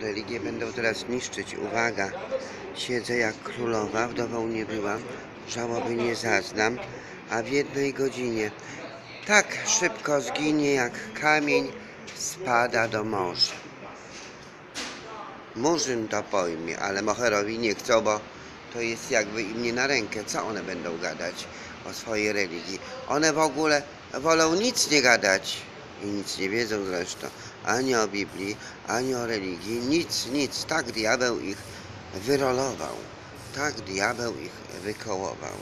religie będą teraz niszczyć. Uwaga, siedzę jak królowa, wdową nie byłam, żałoby nie zaznam, a w jednej godzinie tak szybko zginie jak kamień spada do morza. Murzyn to pojmie, ale Moherowi nie chcą, bo to jest jakby im nie na rękę. Co one będą gadać o swojej religii? One w ogóle wolą nic nie gadać i nic nie wiedzą zresztą. Ani o Biblii, ani o religii. Nic, nic. Tak diabeł ich wyrolował. Tak diabeł ich wykołował.